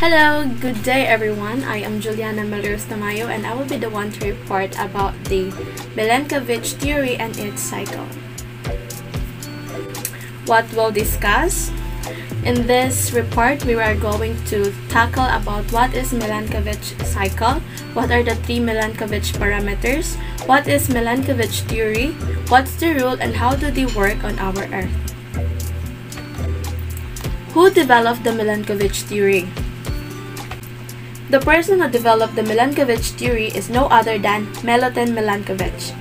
Hello, good day everyone. I am Julianna Mhelrose Tamayo and I will be the one to report about the Milankovitch theory and its cycle. What we'll discuss? In this report, we are going to tackle about what is Milankovitch cycle, what are the three Milankovitch parameters, what is Milankovitch theory, what's the rule, and how do they work on our Earth. Who developed the Milankovitch theory? The person who developed the Milankovitch theory is no other than Milutin Milankovitch.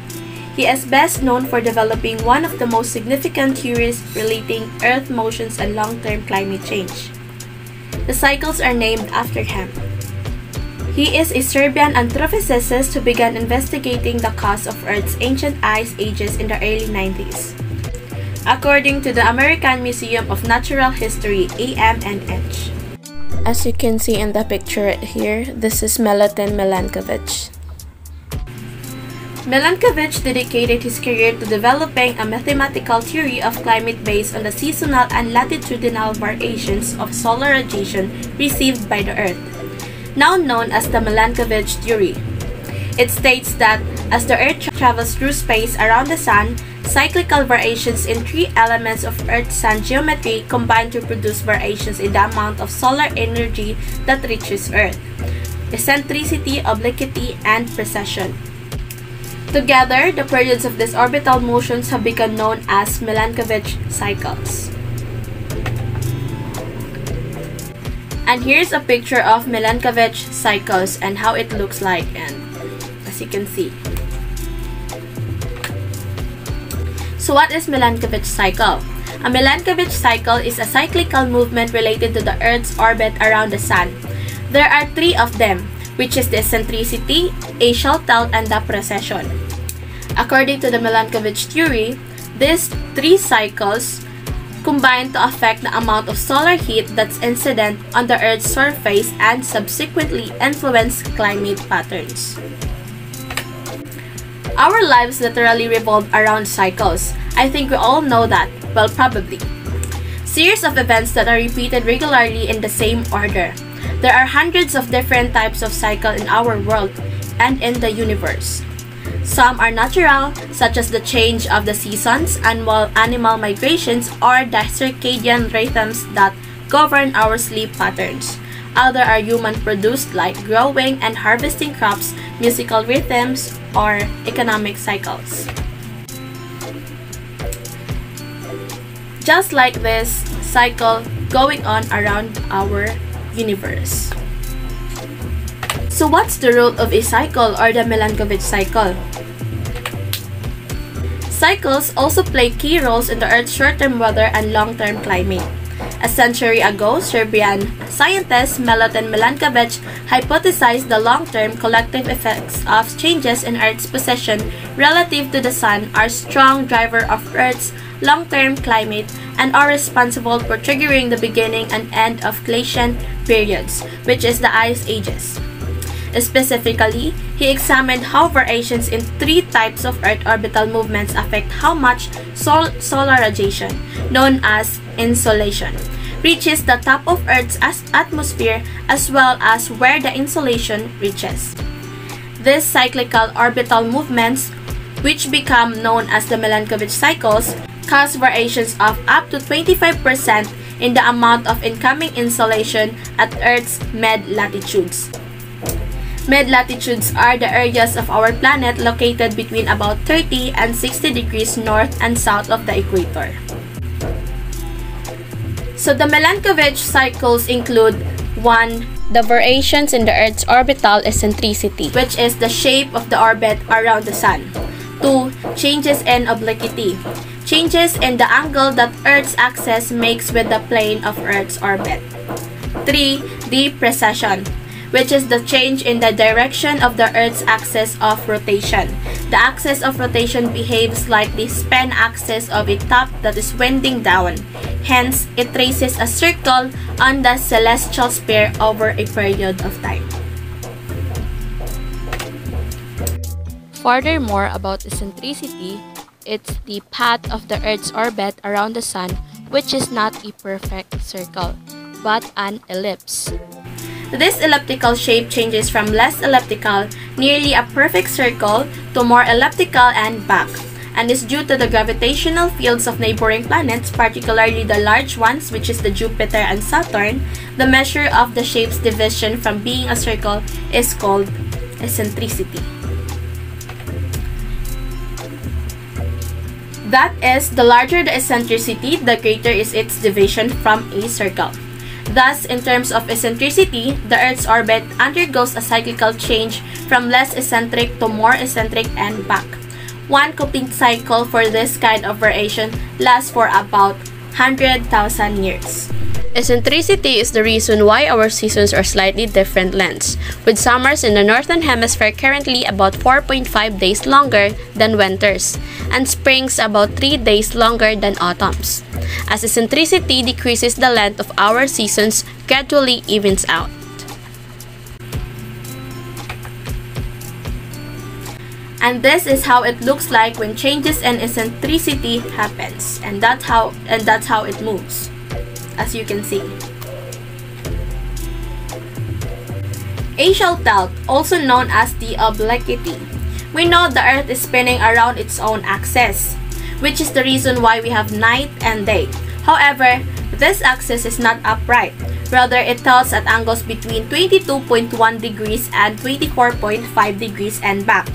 He is best known for developing one of the most significant theories relating Earth motions and long-term climate change. The cycles are named after him. He is a Serbian anthropologist who began investigating the cause of Earth's ancient ice ages in the early 90s. According to the American Museum of Natural History, AMNH. As you can see in the picture right here, this is Milutin Milankovitch. Milankovitch dedicated his career to developing a mathematical theory of climate based on the seasonal and latitudinal variations of solar radiation received by the Earth, now known as the Milankovitch theory. It states that as the Earth travels through space around the Sun, Cyclical variations in three elements of Earth-Sun geometry combine to produce variations in the amount of solar energy that reaches Earth, eccentricity, obliquity, and precession. Together, the periods of these orbital motions have become known as Milankovitch cycles. And here's a picture of Milankovitch cycles and how it looks like and as you can see. So what is Milankovitch cycle? A Milankovitch cycle is a cyclical movement related to the Earth's orbit around the Sun. There are three of them, which is the eccentricity, axial tilt, and the precession. According to the Milankovitch theory, these three cycles combine to affect the amount of solar heat that's incident on the Earth's surface and subsequently influence climate patterns. Our lives literally revolve around cycles. I think we all know that. Well, probably. Series of events that are repeated regularly in the same order. There are hundreds of different types of cycle in our world and in the universe. Some are natural, such as the change of the seasons, annual animal migrations, or the circadian rhythms that govern our sleep patterns. Other are human-produced like growing and harvesting crops, musical rhythms, or economic cycles. Just like this cycle going on around our universe. So what's the role of a cycle or the Milankovitch cycle? Cycles also play key roles in the Earth's short-term weather and long-term climate. A century ago, Serbian scientist Milutin Milankovitch hypothesized the long-term collective effects of changes in Earth's position relative to the Sun are strong driver of Earth's long-term climate and are responsible for triggering the beginning and end of glacial periods, which is the ice ages. Specifically, he examined how variations in three types of Earth orbital movements affect how much sol solar radiation, known as insolation, reaches the top of Earth's atmosphere as well as where the insolation reaches. These cyclical orbital movements, which become known as the Milankovitch cycles, cause variations of up to 25% in the amount of incoming insolation at Earth's mid-latitudes. Mid-latitudes are the areas of our planet located between about 30 and 60 degrees north and south of the equator. So the Milankovitch cycles include 1. The variations in the Earth's orbital eccentricity, which is the shape of the orbit around the Sun. 2. Changes in obliquity, changes in the angle that Earth's axis makes with the plane of Earth's orbit. 3. The precession, which is the change in the direction of the Earth's axis of rotation. The axis of rotation behaves like the span axis of a top that is winding down. Hence, it traces a circle on the celestial sphere over a period of time. Furthermore, about eccentricity, it's the path of the Earth's orbit around the Sun, which is not a perfect circle, but an ellipse. This elliptical shape changes from less elliptical, nearly a perfect circle, to more elliptical and back, and is due to the gravitational fields of neighboring planets, particularly the large ones, which is the Jupiter and Saturn. The measure of the shape's division from being a circle is called eccentricity. That is, the larger the eccentricity, the greater is its division from a circle. Thus, in terms of eccentricity, the Earth's orbit undergoes a cyclical change from less eccentric to more eccentric and back. One complete cycle for this kind of variation lasts for about 100,000 years. Eccentricity is the reason why our seasons are slightly different lengths, with summers in the northern hemisphere currently about 4.5 days longer than winters, and springs about 3 days longer than autumns. As eccentricity decreases, the length of our seasons gradually evens out. and this is how it looks like when changes in eccentricity happens and that's how and that's how it moves as you can see. Axial tilt, also known as the obliquity. We know the Earth is spinning around its own axis, which is the reason why we have night and day. However, this axis is not upright. Rather, it tilts at angles between 22.1 degrees and 24.5 degrees and back.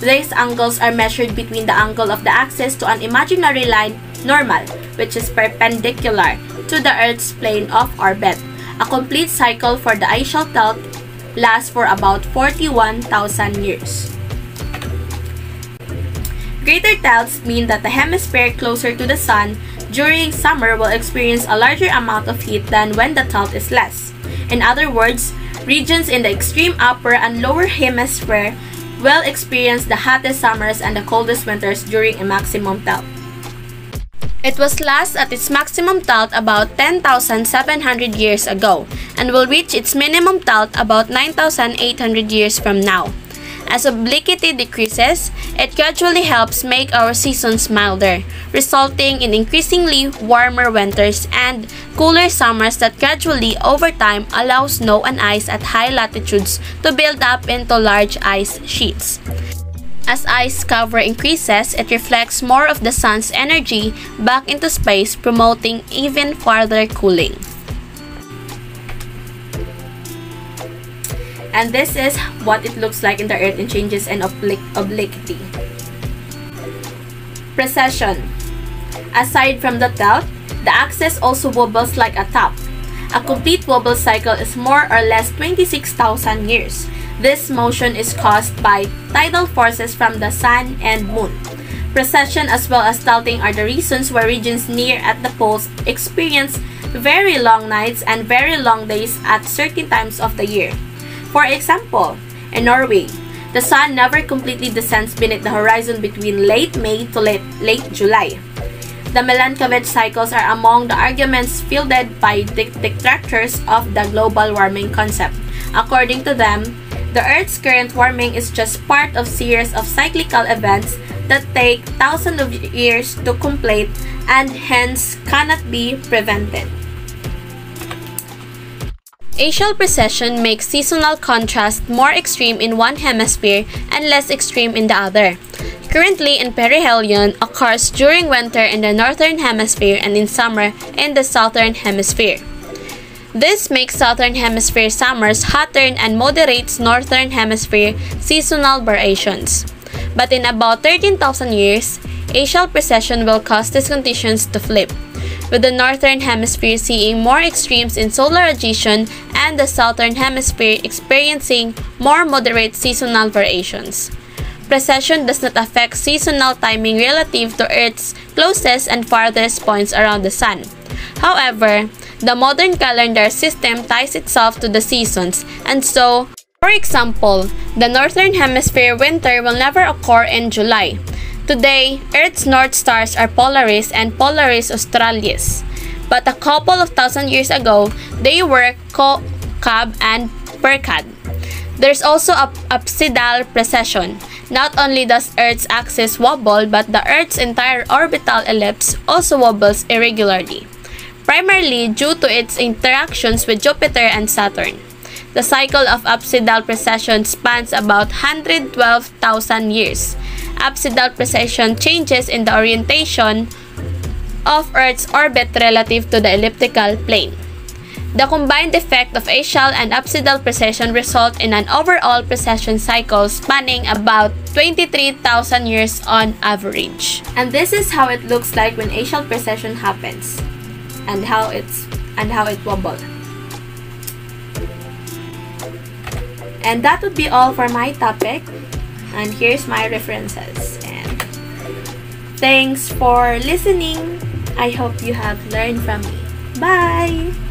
These angles are measured between the angle of the axis to an imaginary line, normal, which is perpendicular to the Earth's plane of orbit. A complete cycle for the axial tilt lasts for about 41,000 years. Greater tilts mean that the hemisphere closer to the sun during summer will experience a larger amount of heat than when the tilt is less. In other words, regions in the extreme upper and lower hemisphere will experience the hottest summers and the coldest winters during a maximum tilt. It was last at its maximum tilt about 10,700 years ago and will reach its minimum tilt about 9,800 years from now. As obliquity decreases, it gradually helps make our seasons milder, resulting in increasingly warmer winters and cooler summers that gradually over time allow snow and ice at high latitudes to build up into large ice sheets. As ice cover increases, it reflects more of the sun's energy back into space, promoting even farther cooling. And this is what it looks like in the Earth in changes oblique obliquity. Precession. Aside from the tilt, the axis also wobbles like a top. A complete wobble cycle is more or less 26,000 years. This motion is caused by tidal forces from the sun and moon. Precession as well as tilting are the reasons why regions near at the poles experience very long nights and very long days at certain times of the year. For example, in Norway, the sun never completely descends beneath the horizon between late May to late, late July. The Milankovitch cycles are among the arguments fielded by detractors of the global warming concept. According to them, the Earth's current warming is just part of a series of cyclical events that take thousands of years to complete and hence cannot be prevented. Axial precession makes seasonal contrast more extreme in one hemisphere and less extreme in the other. Currently in perihelion occurs during winter in the northern hemisphere and in summer in the southern hemisphere. This makes southern hemisphere summers hotter and moderates northern hemisphere seasonal variations. But in about 13,000 years, axial precession will cause these conditions to flip, with the northern hemisphere seeing more extremes in solar radiation and the southern hemisphere experiencing more moderate seasonal variations. Precession does not affect seasonal timing relative to Earth's closest and farthest points around the Sun. However, the modern calendar system ties itself to the seasons, and so, for example, the northern hemisphere winter will never occur in July. Today, Earth's north stars are Polaris and Polaris Australis. But a couple of thousand years ago, they were Kochab, and Pherkad. There's also a apsidal precession. Not only does Earth's axis wobble, but the Earth's entire orbital ellipse also wobbles irregularly primarily due to its interactions with Jupiter and Saturn. The cycle of apsidal precession spans about 112,000 years. Apsidal precession changes in the orientation of Earth's orbit relative to the elliptical plane. The combined effect of axial and apsidal precession result in an overall precession cycle spanning about 23,000 years on average. And this is how it looks like when axial precession happens and how it's and how it wobbles. And that would be all for my topic. And here's my references. And thanks for listening. I hope you have learned from me. Bye!